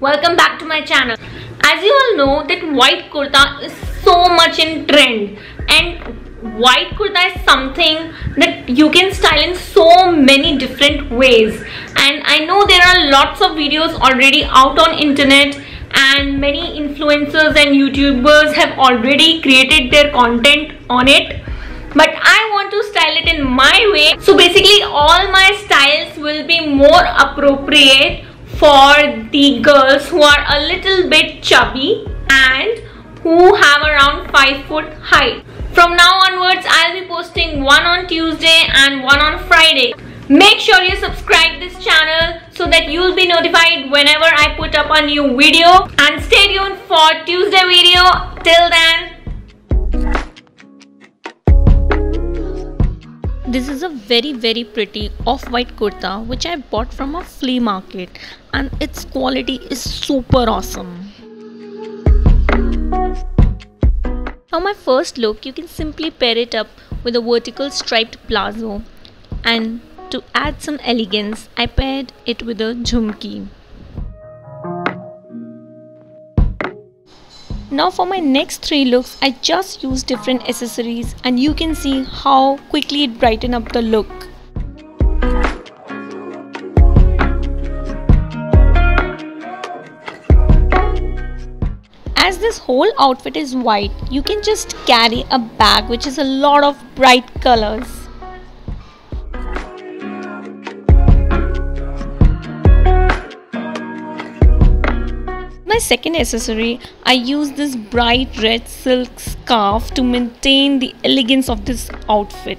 welcome back to my channel. As you all know that white kurta is so much in trend and white kurta is something that you can style in so many different ways. And I know there are lots of videos already out on internet and many influencers and youtubers have already created their content on it. But I want to style it in my way. So basically all my styles will be more appropriate for the girls who are a little bit chubby and who have around 5 foot height. From now onwards, I'll be posting one on Tuesday and one on Friday. Make sure you subscribe this channel so that you'll be notified whenever I put up a new video. And stay tuned for Tuesday video. Till then, This is a very very pretty off-white kurta which I bought from a flea market and its quality is super awesome. Now my first look you can simply pair it up with a vertical striped palazzo and to add some elegance I paired it with a jhumki. Now for my next three looks, I just used different accessories and you can see how quickly it brighten up the look. As this whole outfit is white, you can just carry a bag which is a lot of bright colors. My second accessory, I use this bright red silk scarf to maintain the elegance of this outfit.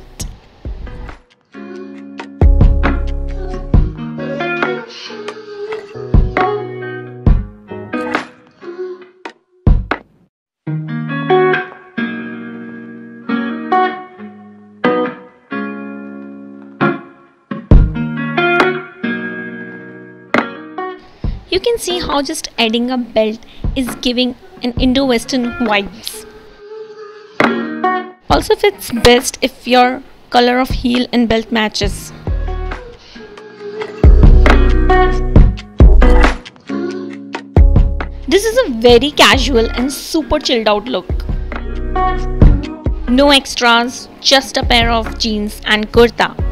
You can see how just adding a belt is giving an Indo-Western vibes. Also fits best if your color of heel and belt matches. This is a very casual and super chilled out look. No extras, just a pair of jeans and kurta.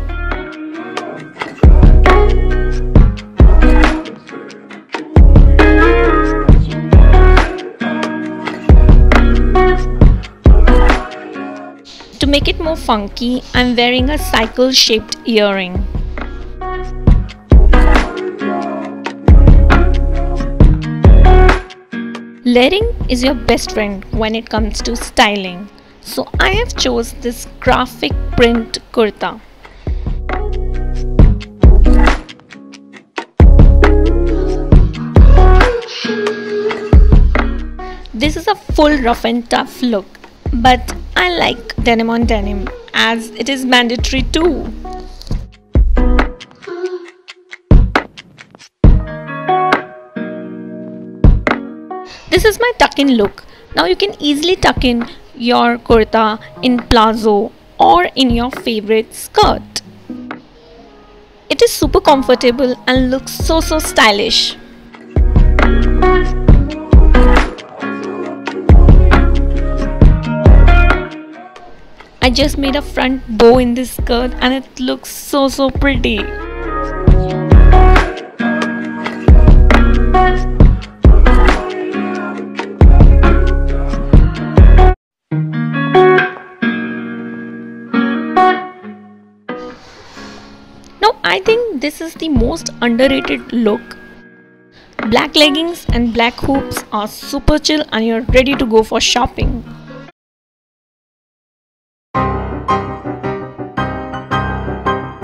Make it more funky, I'm wearing a cycle shaped earring. Layering is your best friend when it comes to styling. So I have chose this graphic print kurta. This is a full rough and tough look but I like denim on denim as it is mandatory too. This is my tuck in look. Now you can easily tuck in your kurta in palazzo or in your favorite skirt. It is super comfortable and looks so so stylish. I just made a front bow in this skirt and it looks so so pretty. Now I think this is the most underrated look. Black leggings and black hoops are super chill and you're ready to go for shopping.